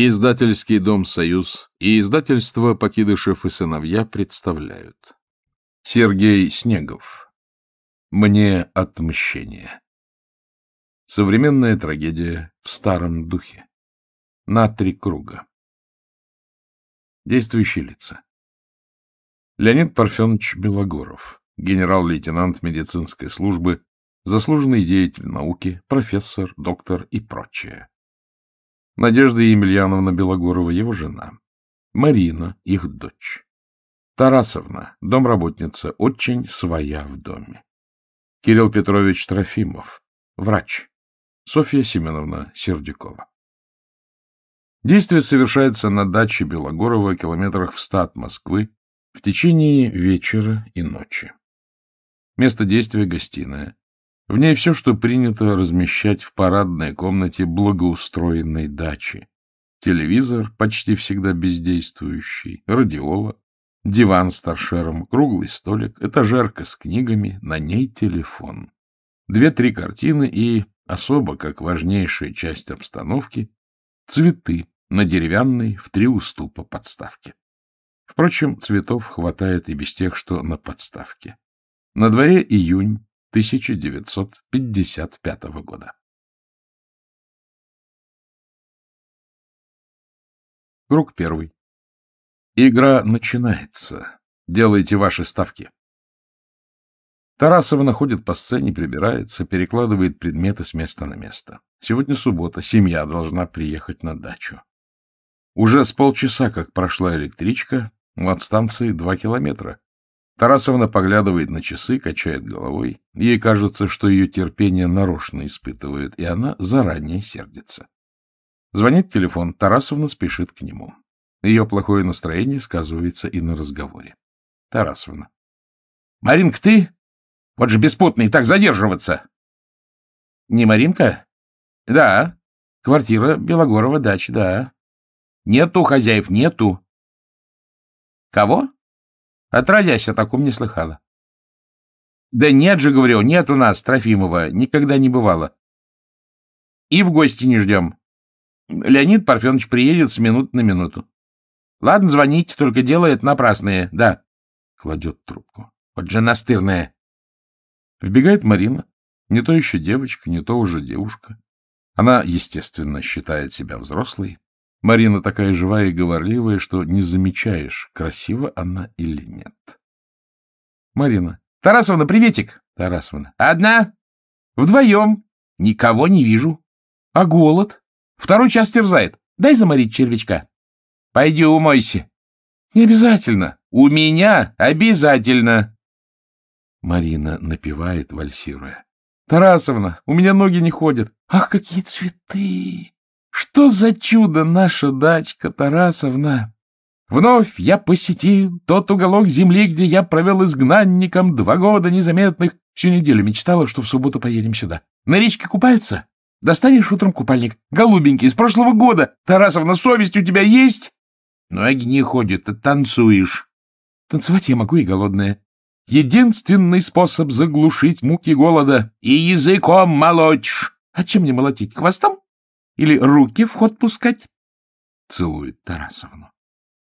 Издательский дом «Союз» и издательство «Покидышев и сыновья» представляют. Сергей Снегов. Мне отмщение. Современная трагедия в старом духе. На три круга. Действующие лица. Леонид Парфенович Белогоров, генерал-лейтенант медицинской службы, заслуженный деятель науки, профессор, доктор и прочее. Надежда Емельяновна Белогорова, его жена. Марина, их дочь. Тарасовна, домработница, очень своя в доме. Кирилл Петрович Трофимов, врач. Софья Семеновна Сердюкова. Действие совершается на даче Белогорова, километрах в ста от Москвы, в течение вечера и ночи. Место действия — гостиная. В ней все, что принято размещать в парадной комнате благоустроенной дачи. Телевизор, почти всегда бездействующий, радиола, диван с торшером, круглый столик, этажерка с книгами, на ней телефон. Две-три картины и, особо как важнейшая часть обстановки, цветы на деревянной в три уступа подставке. Впрочем, цветов хватает и без тех, что на подставке. На дворе июнь, 1955 года. Круг первый. Игра начинается. Делайте ваши ставки. Тарасова находит по сцене, прибирается, перекладывает предметы с места на место. Сегодня суббота, семья должна приехать на дачу. Уже с полчаса, как прошла электричка, от станции два километра. Тарасовна поглядывает на часы, качает головой. Ей кажется, что ее терпение нарочно испытывают, и она заранее сердится. Звонит телефон, Тарасовна спешит к нему. Ее плохое настроение сказывается и на разговоре. Тарасовна. — Маринка, ты? Вот же беспутный, так задерживаться. — Не Маринка? — Да. Квартира Белогорова дач, да. — Нету хозяев, нету. — Кого? Отродясь, о таком не слыхала. — Да нет же, говорю, нет у нас Трофимова, никогда не бывало. И в гости не ждем. Леонид Парфенович приедет с минут на минуту. Ладно, звоните, только делает напрасные, да. Кладет трубку. Вот же настырная. Вбегает Марина. Не то еще девочка, не то уже девушка. Она, естественно, считает себя взрослой. Марина такая живая и говорливая, что не замечаешь, красива она или нет. Марина. — Тарасовна, приветик. Тарасовна. — Одна? — Вдвоем. — Никого не вижу. — А голод? Второй час терзает. Дай заморить червячка. — Пойди умойся. — Не обязательно. — У меня обязательно. Марина напевает, вальсируя. — Тарасовна, у меня ноги не ходят. Ах, какие цветы! Что за чудо наша дачка, Тарасовна! Вновь я посетил тот уголок земли, где я провел изгнанником два года незаметных. Всю неделю мечтала, что в субботу поедем сюда. На речке купаются? Достанешь утром купальник. Голубенький, из прошлого года. Тарасовна, совесть у тебя есть? Ноги не ходят, ты танцуешь. Танцевать я могу и голодная. Единственный способ заглушить муки голода. И языком молотишь. А чем мне молотить? Хвостом? Или руки в ход пускать? Целует Тарасовну.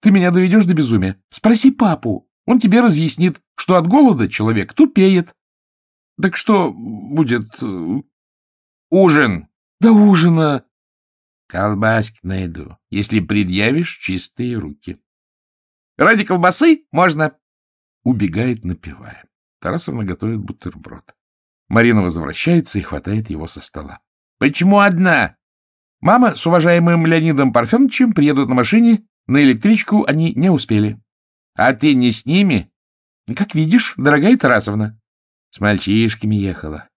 Ты меня доведешь до безумия. Спроси папу. Он тебе разъяснит, что от голода человек тупеет. Так что будет... Э, ужин. До ужина. Колбаски найду, если предъявишь чистые руки. Ради колбасы можно. Убегает, напевая. Тарасовна готовит бутерброд. Марина возвращается и хватает его со стола. — Почему одна? Мама с уважаемым Леонидом Парфеновичем приедут на машине, на электричку они не успели. А ты не с ними? Как видишь, дорогая Тарасовна. С мальчишками ехала.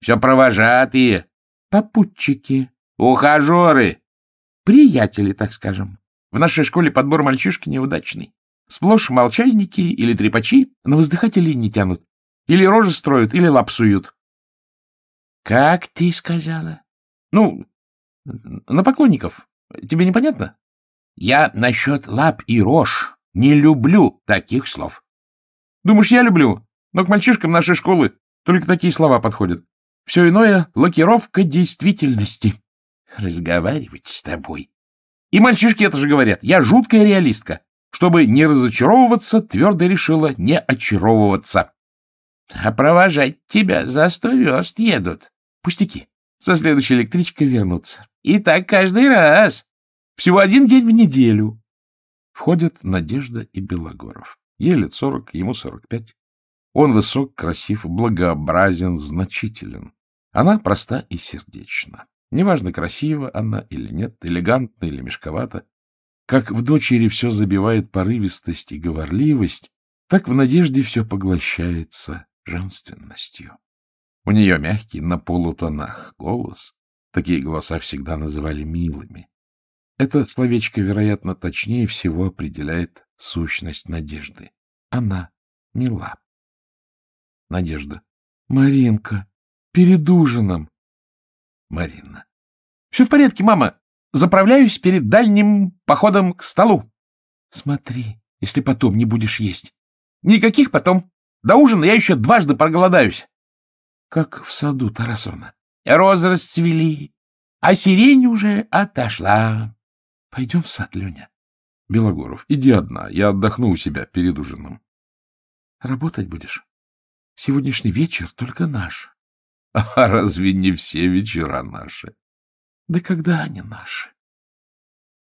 Все провожатые. Попутчики. Ухажеры. Приятели, так скажем. В нашей школе подбор мальчишки неудачный. Сплошь молчальники или трепачи на воздыхателей не тянут. Или рожи строят, или лапсуют. — Как ты сказала? — Ну, на поклонников. Тебе непонятно? Я насчет лап и рож не люблю таких слов. Думаешь, я люблю? Но к мальчишкам нашей школы только такие слова подходят. Все иное — лакировка действительности. Разговаривать с тобой И мальчишки это же говорят. Я жуткая реалистка. Чтобы не разочаровываться, твердо решила не очаровываться. — А провожать тебя за сто верст едут. Пустяки. Со следующей электричкой вернуться. И так каждый раз. Всего один день в неделю. Входят Надежда и Белогоров. Ей лет сорок, ему сорок пять. Он высок, красив, благообразен, значителен. Она проста и сердечна. Неважно, красива она или нет, элегантна или мешковата. Как в дочери все забивает порывистость и говорливость, так в надежде все поглощается женственностью. У нее мягкий, на полутонах голос. Такие голоса всегда называли милыми. Это словечко, вероятно, точнее всего определяет сущность надежды. Она мила. Надежда. Маринка, перед ужином. Марина. Все в порядке, мама. Заправляюсь перед дальним походом к столу. Смотри, если потом не будешь есть. Никаких потом. До ужина я еще дважды проголодаюсь. Как в саду, Тарасовна. Розы расцвели, а сирень уже отошла. Пойдем в сад, Леня. Белогоров, иди одна, я отдохну у себя перед ужином. Работать будешь? Сегодняшний вечер только наш. А разве не все вечера наши? Да когда они наши?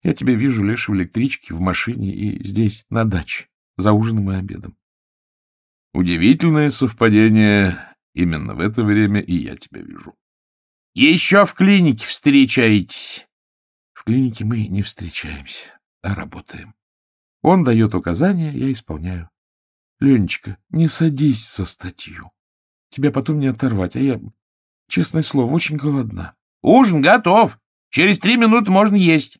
Я тебя вижу лишь в электричке, в машине и здесь, на даче, за ужином и обедом. Удивительное совпадение. Именно в это время и я тебя вижу. Еще в клинике встречаетесь. В клинике мы не встречаемся, а работаем. Он дает указания, я исполняю. Ленечка, не садись со статью. Тебя потом не оторвать, а я, честное слово, очень голодна. Ужин готов. Через три минуты можно есть.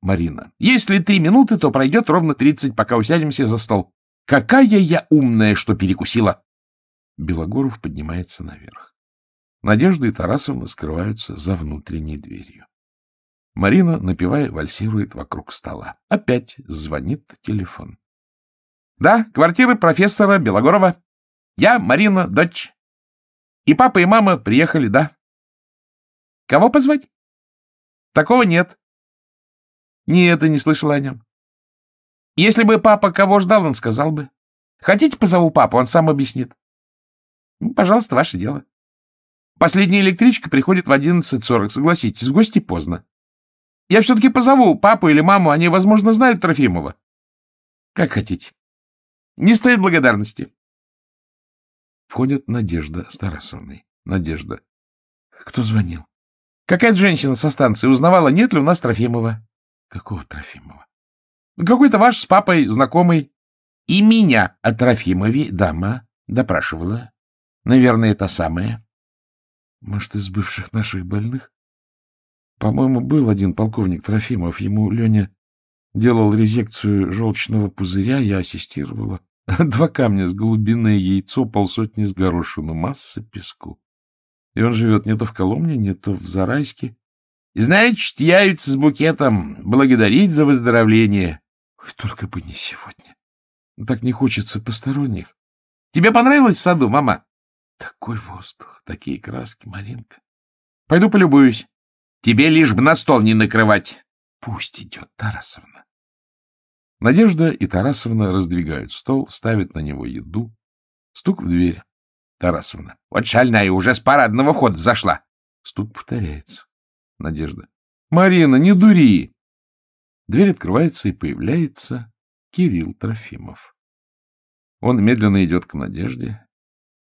Марина. Если три минуты, то пройдет ровно тридцать, пока усядемся за стол. Какая я умная, что перекусила. Белогоров поднимается наверх. Надежда и Тарасовна скрываются за внутренней дверью. Марина, напевая, вальсирует вокруг стола. Опять звонит телефон. — Да, квартира профессора Белогорова. Я Марина, дочь. И папа, и мама приехали, да. Кого позвать? Такого нет. Нет, и не слышала о нем. Если бы папа кого ждал, он сказал бы. Хотите, позову папу, он сам объяснит. Ну, пожалуйста, ваше дело. Последняя электричка приходит в 11.40, согласитесь, в гости поздно. Я все-таки позову папу или маму, они, возможно, знают Трофимова. Как хотите. Не стоит благодарности. Входит Надежда с Тарасовной. Надежда. Кто звонил? Какая-то женщина со станции узнавала, нет ли у нас Трофимова. Какого Трофимова? Какой-то ваш с папой знакомый. И меня о Трофимове дама допрашивала. Наверное, это самое. Может, из бывших наших больных? По-моему, был один полковник Трофимов. Ему Леня делал резекцию желчного пузыря, я ассистировала. Два камня с голубиное яйцо, полсотни с горошину, масса песку. И он живет не то в Коломне, не то в Зарайске. Значит, явится с букетом благодарить за выздоровление. Ой, только бы не сегодня. Так не хочется посторонних. Тебе понравилось в саду, мама? Такой воздух, такие краски, Маринка. Пойду полюбуюсь. Тебе лишь бы на стол не накрывать. Пусть идет, Тарасовна. Надежда и Тарасовна раздвигают стол, ставят на него еду. Стук в дверь. Тарасовна. Вот шальная уже с парадного входа зашла. Стук повторяется. Надежда. Марина, не дури! Дверь открывается, и появляется Кирилл Трофимов. Он медленно идет к Надежде.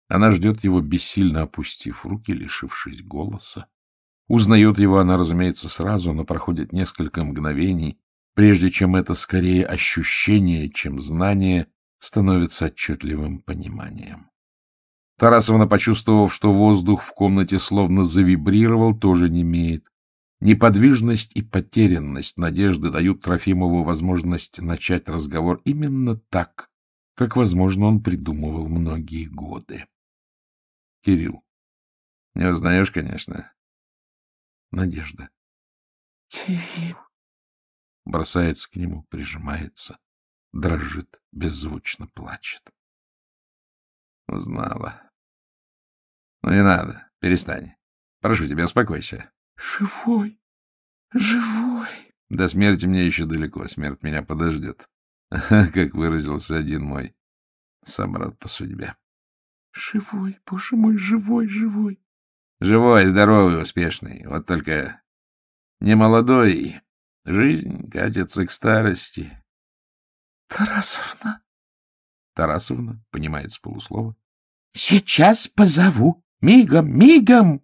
Она ждет его, бессильно опустив руки, лишившись голоса. Узнает его она, разумеется, сразу, но проходит несколько мгновений, прежде чем это скорее ощущение, чем знание, становится отчетливым пониманием. Тарасовна, почувствовав, что воздух в комнате словно завибрировал, тоже не имеет. Неподвижность и потерянность надежды дают Трофимову возможность начать разговор именно так, как, возможно, он придумывал многие годы. Кирилл. Не узнаешь, конечно. Надежда. Кирилл. Бросается к нему, прижимается, дрожит, беззвучно плачет. Узнала. Ну, не надо, перестань. Прошу тебя, успокойся. Живой, живой. До смерти мне еще далеко, смерть меня подождет. Как выразился один мой собрат по судьбе. Живой, боже мой, живой, живой. Живой, здоровый, успешный. Вот только не молодой. Жизнь катится к старости. Тарасовна. Тарасовна понимает с полуслова. Сейчас позову. Мигом, мигом.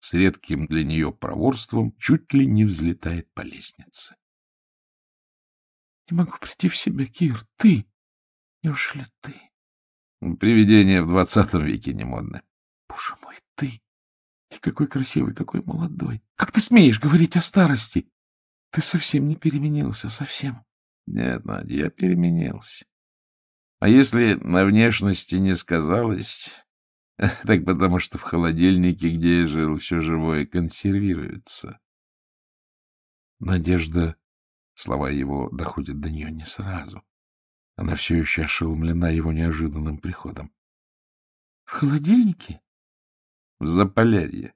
С редким для нее проворством чуть ли не взлетает по лестнице. Не могу прийти в себя, Кир. Ты. Неужели ты? Привидения в двадцатом веке не модны. Боже мой, ты! И какой красивый, какой молодой! Как ты смеешь говорить о старости? Ты совсем не переменился, совсем. Нет, Надя, я переменился. А если на внешности не сказалось, так потому что в холодильнике, где я жил, все живое консервируется. Надежда, слова его доходят до нее не сразу. Она все еще ошеломлена его неожиданным приходом. — В холодильнике? — В Заполярье.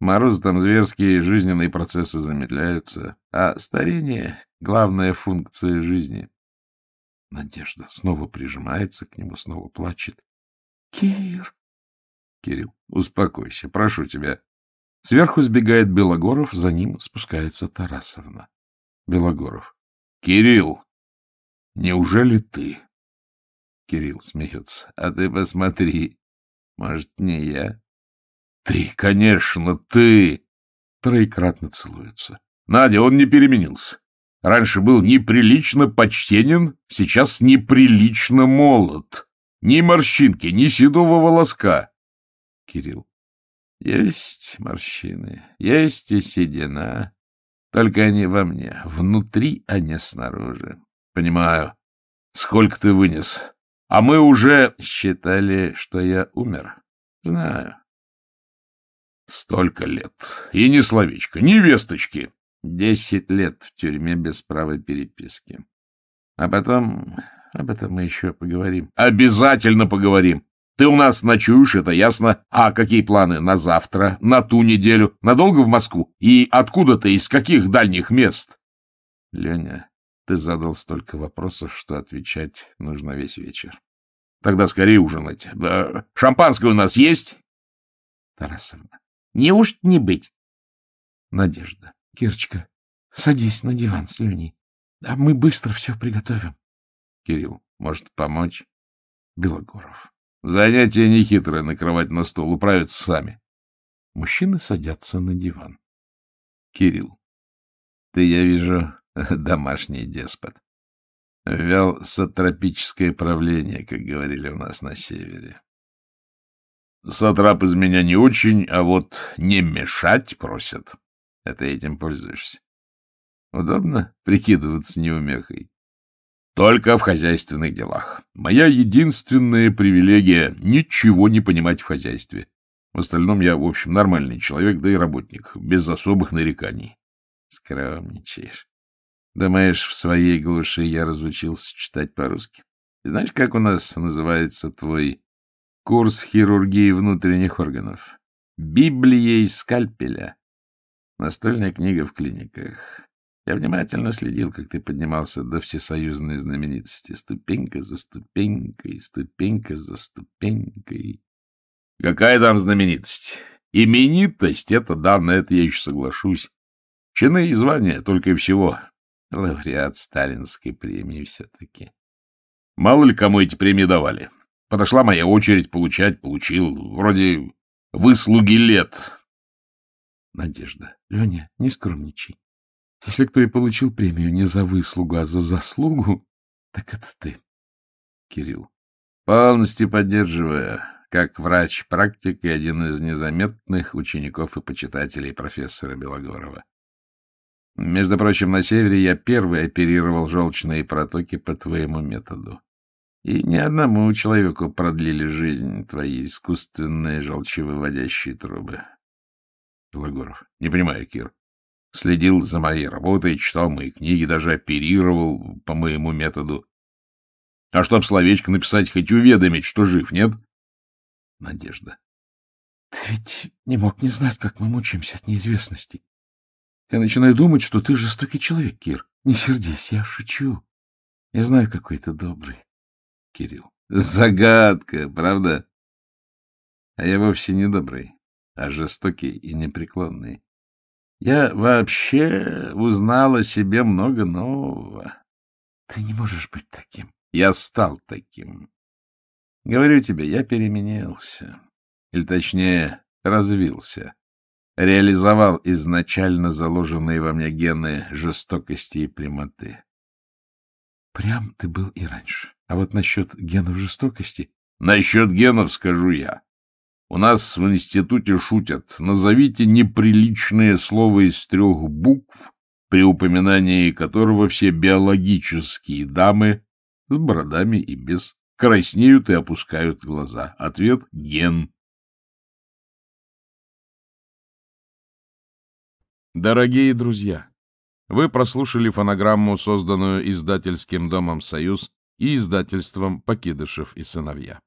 Мороз там зверские, жизненные процессы замедляются, а старение — главная функция жизни. Надежда снова прижимается к нему, снова плачет. — Кир! — Кирилл, успокойся, прошу тебя. Сверху сбегает Белогоров, за ним спускается Тарасовна. Белогоров. — Кирилл! Неужели ты? Кирилл смеется. А ты посмотри. Может, не я? Ты, конечно, ты. Троекратно целуются. Надя, он не переменился. Раньше был неприлично почтенен, сейчас неприлично молод. Ни морщинки, ни седого волоска. Кирилл. Есть морщины, есть и седина. Только они во мне, внутри, а не снаружи. — Понимаю. Сколько ты вынес? А мы уже считали, что я умер. Знаю. Столько лет. И ни словечко, ни весточки. Десять лет в тюрьме без права переписки. А потом... Об этом мы еще поговорим. Обязательно поговорим. Ты у нас ночуешь, это ясно. А какие планы на завтра, на ту неделю? Надолго в Москву? И откуда ты, из каких дальних мест? Леня, ты задал столько вопросов, что отвечать нужно весь вечер. Тогда скорее ужинать. Да. Шампанское у нас есть? Тарасовна. Неужто не быть? Надежда. Кирочка, садись на диван с Леней. А мы быстро все приготовим. Кирилл. Может, помочь? Белогоров. Занятие нехитрое, накрывать на стол, управиться сами. Мужчины садятся на диван. Кирилл. Ты, я вижу, домашний деспот. Вел сатропическое правление, как говорили у нас на севере. Сатрап из меня не очень, а вот не мешать просят. Это этим пользуешься. Удобно прикидываться неумехой. Только в хозяйственных делах. Моя единственная привилегия — ничего не понимать в хозяйстве. В остальном я, в общем, нормальный человек, да и работник, без особых нареканий. Скромничаешь. Думаешь, в своей глуши я разучился читать по-русски? Знаешь, как у нас называется твой курс хирургии внутренних органов? Библией скальпеля. Настольная книга в клиниках. Я внимательно следил, как ты поднимался до всесоюзной знаменитости. Ступенька за ступенькой, ступенька за ступенькой. Какая там знаменитость? Именитость — это да, на это я еще соглашусь. Чины и звания только и всего. Лауреат сталинской премии все-таки. Мало ли кому эти премии давали. Подошла моя очередь получать, получил. Вроде выслуги лет. Надежда. Леня, не скромничай. Если кто и получил премию не за выслугу, а за заслугу, так это ты. Кирилл. Полностью поддерживая, как врач-практик и один из незаметных учеников и почитателей профессора Белогорова. Между прочим, на севере я первый оперировал желчные протоки по твоему методу. И ни одному человеку продлили жизнь твои искусственные желчевыводящие трубы. Белогоров. Не понимаю, Кир. Следил за моей работой, читал мои книги, даже оперировал по моему методу. А чтоб словечко написать, хоть уведомить, что жив, нет? Надежда. Ты ведь не мог не знать, как мы мучаемся от неизвестности. Я начинаю думать, что ты жестокий человек, Кир. Не сердись, я шучу. Я знаю, какой ты добрый, Кирилл. Загадка, правда? А я вовсе не добрый, а жестокий и непреклонный. Я вообще узнал о себе много нового. Ты не можешь быть таким. Я стал таким. Говорю тебе, я переменился. Или точнее, развился. Реализовал изначально заложенные во мне гены жестокости и прямоты. Прям ты был и раньше. А вот насчет генов жестокости... Насчет генов скажу я. У нас в институте шутят. Назовите неприличное слово из трех букв, при упоминании которого все биологические дамы с бородами и без краснеют и опускают глаза. Ответ — ген. Дорогие друзья, вы прослушали фонограмму, созданную издательским домом «Союз» и издательством «Покидышев и сыновья».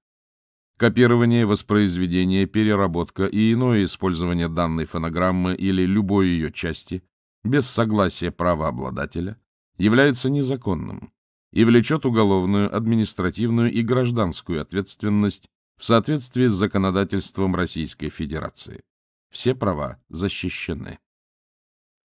Копирование, воспроизведение, переработка и иное использование данной фонограммы или любой ее части без согласия правообладателя является незаконным и влечет уголовную, административную и гражданскую ответственность в соответствии с законодательством Российской Федерации. Все права защищены.